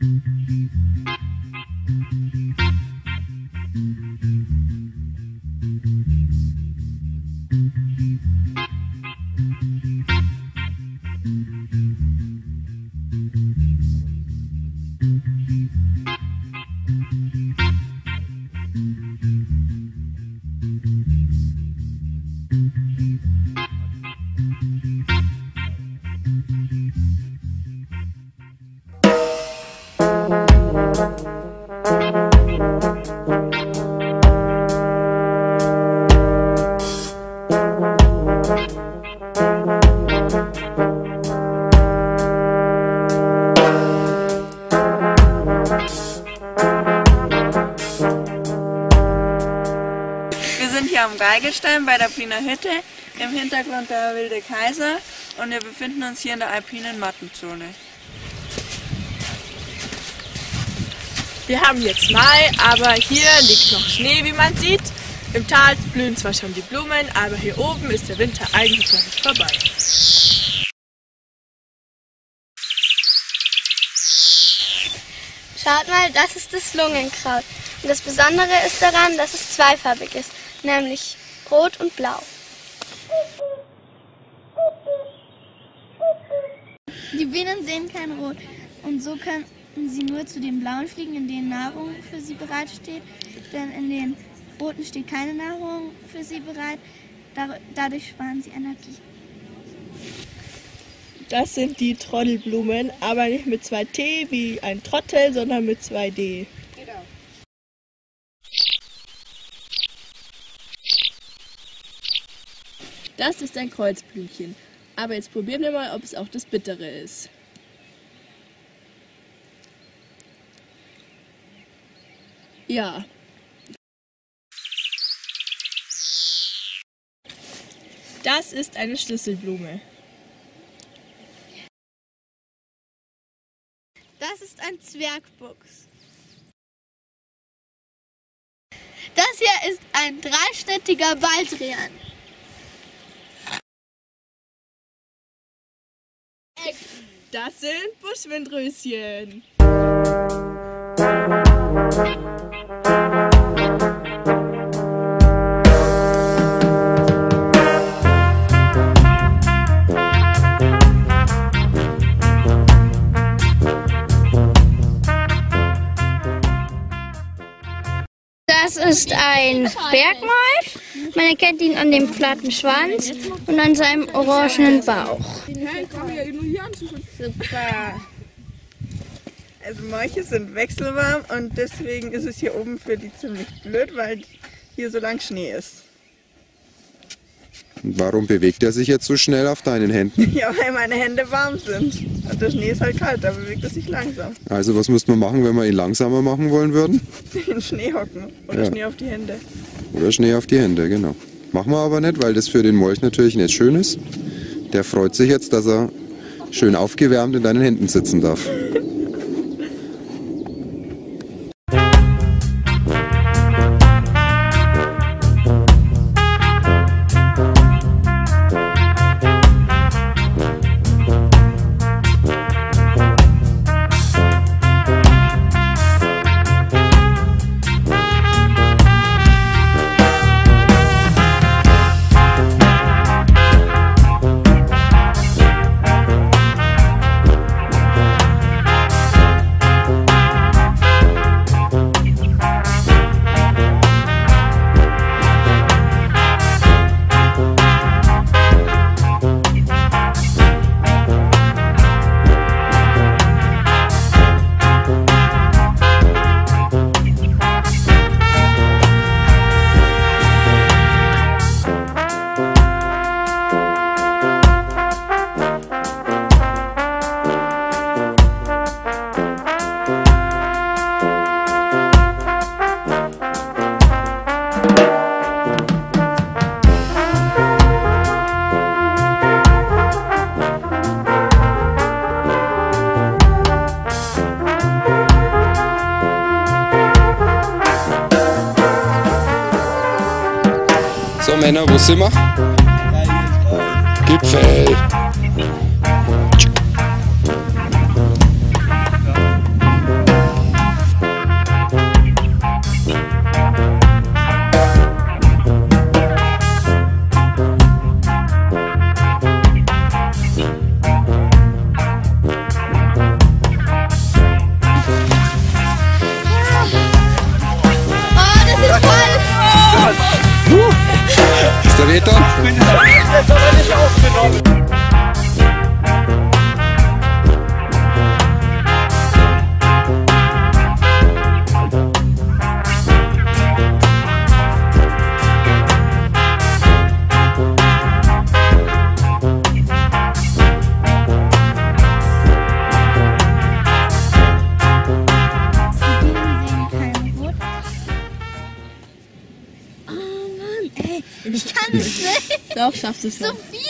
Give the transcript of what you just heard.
Wir sind am Geigelstein bei der Pliner Hütte, im Hintergrund der Wilde Kaiser und wir befinden uns hier in der alpinen Mattenzone. Wir haben jetzt Mai, aber hier liegt noch Schnee, wie man sieht. Im Tal blühen zwar schon die Blumen, aber hier oben ist der Winter eigentlich noch nicht vorbei. Schaut mal, das ist das Lungenkraut. Und das Besondere ist daran, dass es zweifarbig ist, nämlich rot und blau. Die Bienen sehen kein Rot und so könnten sie nur zu den blauen fliegen, in denen Nahrung für sie bereitsteht, denn in den roten steht keine Nahrung für sie bereit. Dadurch sparen sie Energie. Das sind die Trottelblumen, aber nicht mit zwei T wie ein Trottel, sondern mit zwei D. Das ist ein Kreuzblümchen. Aber jetzt probieren wir mal, ob es auch das Bittere ist. Ja. Das ist eine Schlüsselblume. Das ist ein Zwergbuchs. Das hier ist ein dreischnittiger Baldrian. Das sind Buschwindröschen. Das ist ein Bergmold. Man erkennt ihn an dem platten Schwanz und an seinem orangenen Bauch. Also Molche sind wechselwarm und deswegen ist es hier oben für die ziemlich blöd, weil hier so lang Schnee ist. Und warum bewegt er sich jetzt so schnell auf deinen Händen? Ja, weil meine Hände warm sind. Und der Schnee ist halt kalt, da bewegt er sich langsam. Also was muss man machen, wenn wir ihn langsamer machen wollen würden? In Schnee hocken oder Ja. Schnee auf die Hände. Oder Schnee auf die Hände, genau. Machen wir aber nicht, weil das für den Molch natürlich nicht schön ist. Der freut sich jetzt, dass er schön aufgewärmt in deinen Händen sitzen darf. So Männer, wo sind wir? Gipfel. Doch, schafft es So noch. viel.